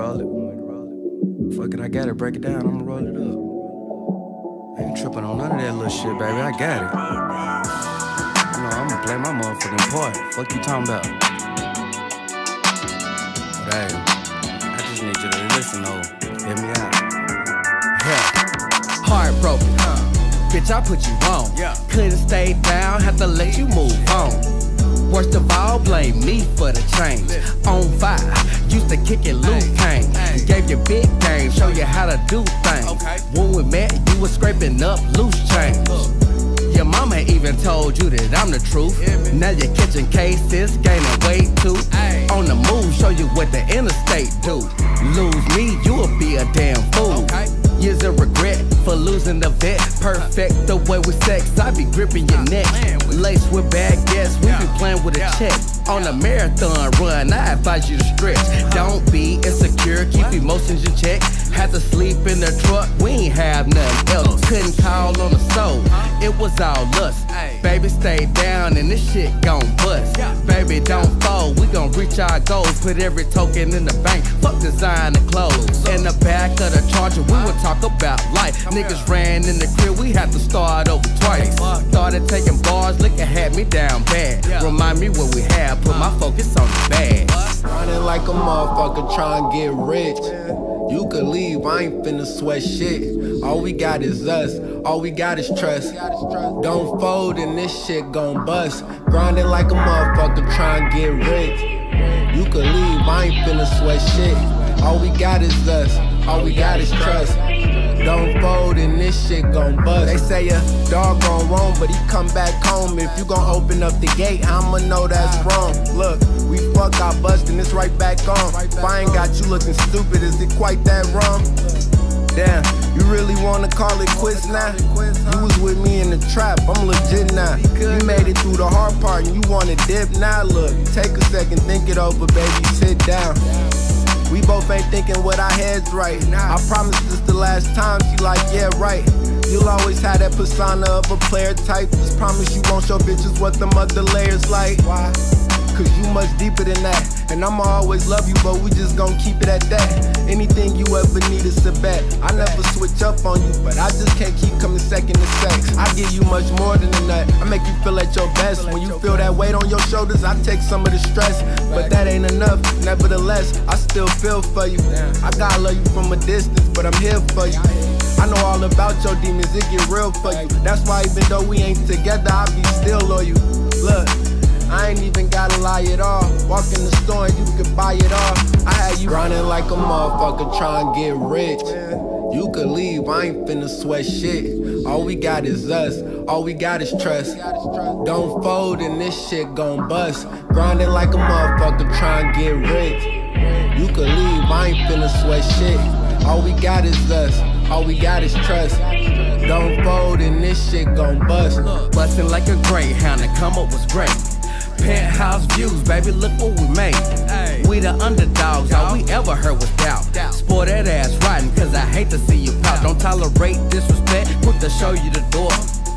roll it. Fuck it, I got it. Break it down. I'ma roll it up. I ain't tripping on none of that little shit, baby. I got it. You know, I'ma play my motherfucking part. Fuck you talking about? But hey, I just need you to listen, though. Hear me out. Yeah. Heartbroken. Bitch, I put you on. Yeah. Couldn't stay down, had to let you move on. Worst of all, blame me for the change. On fire, used to kick it Luke Kane. Gave you big game, show you how to do things. When we met, you was scraping up loose change. Your mama even told you that I'm the truth. Now you're catching cases, gaining weight too. On the move, show you what the interstate do. Lose me, you'll be a damn fool. Years of regret for losing the vet. Perfect the way we sex, I be gripping your neck. playing with. Bad guests, we be playing with a check. On a marathon run, I advise you to stretch. Don't be insecure, keep emotions in check. Had to sleep in the truck, we ain't have nothing else. Couldn't call on the soul, it was all lust. Baby, stay down and this shit gon' bust. Baby, don't fold, we gon' reach our goals. Put every token in the bank, fuck design and clothes. In the back of the charger, we would talk about life. Niggas ran in the crib, we had to start over twice. Fuck. Started taking bars, liquor had me down bad. Remind me what we had, put my uh. focus on the bag. What? Running like a motherfucker trying to get rich. You could leave, I ain't finna sweat shit. All we got is us, all we got is trust. Don't fold and this shit gon' bust. Grinding like a motherfucker trying to get rich. You could leave, I ain't finna sweat shit. All we got is us, all we got is trust. Don't fold and this shit gon' bust. They say a dog gone roam, but he come back home. If you gon' open up the gate, I'ma know that's wrong. Look, we fuck, I bust and it's right back on. If I ain't got you looking stupid, is it quite that wrong? Damn, you really wanna call it quits now? You was with me in the trap, I'm legit now. You made it through the hard part and you wanna dip now. Look, take a second, think it over, baby, sit down. We both ain't thinking with our heads right. I promise this the last time. She like, yeah, right. You'll always have that persona of a player type. Just promise you won't show bitches what the mother layers like. Why? Cause you much deeper than that. And I'ma always love you, but we just gon' keep it at that. Anything you ever need is a bet. I never switch up on you, but I just can't keep coming second to sex. I give you much more than a nut. I make you feel at your best. When you feel that weight on your shoulders, I take some of the stress. But that ain't enough. Nevertheless, I still feel for you. I gotta love you from a distance, but I'm here for you. I know all about your demons, it get real for you. That's why even though we ain't together, I be still loyal. Look. I ain't even gotta lie at all. Walk in the store and you could buy it all. I had you grinding like a motherfucker trying to get rich. You could leave, I ain't finna sweat shit. All we got is us, all we got is trust. Don't fold and this shit gon' bust. Grinding like a motherfucker trying to get rich. You could leave, I ain't finna sweat shit. All we got is us, all we got is trust. Don't fold and this shit gon' bust. Bustin' like a greyhound, the come up was great. Penthouse views, baby, look what we made. Ay. We the underdogs, all we ever heard was doubt. Doubt. Sport that ass riding, cause I hate to see you pout. Don't tolerate disrespect, quick to show you the door.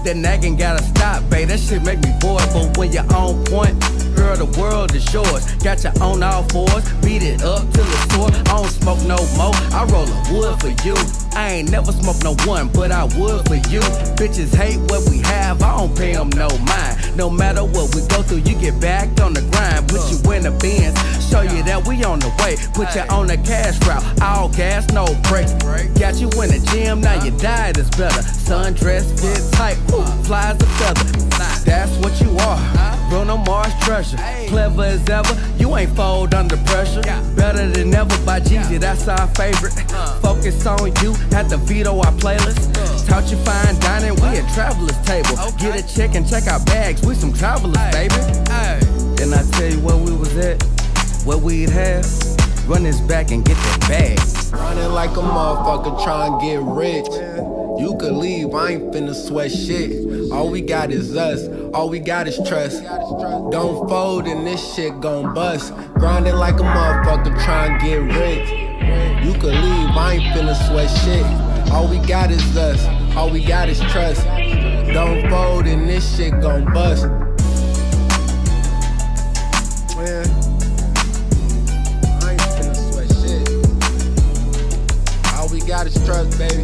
That nagging gotta stop, babe, that shit make me bored. But when you're on point, girl, the world is yours. Got your on all fours, beat it up till it's sore. I don't smoke no more, I roll a wood for you. I ain't never smoked no one, but I would for you. Bitches hate what we have, I don't pay them no mind. No matter what we go through, you get back on the grind. Put you in the bins, show you that we on the way. Put you on the cash route, all gas, no brakes. Got you in the gym, now your diet is better. Sundress fit tight, woo, fly as a feather. That's what you are, Bruno Mars treasure. Clever as ever, you ain't fold under pressure. Better than ever by Jeezy, that's our favorite. Uh. Focus on you, had to veto our playlist. Uh. Taught you fine dining, we at travelers table. Get a check and check our bags, we some travelers, baby. Hey. Then I tell you where we was at, what we'd have. Run this back and get that bag. Running like a motherfucker trying to get rich. You could leave, I ain't finna sweat shit. All we got is us, all we got is trust. Don't fold and this shit gon' bust. Grinding like a motherfucker trying to get rich. You could leave, I ain't finna sweat shit. All we got is us, all we got is trust. Don't fold and this shit gon' bust. Man, I ain't finna sweat shit. All we got is trust, baby.